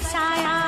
बसाया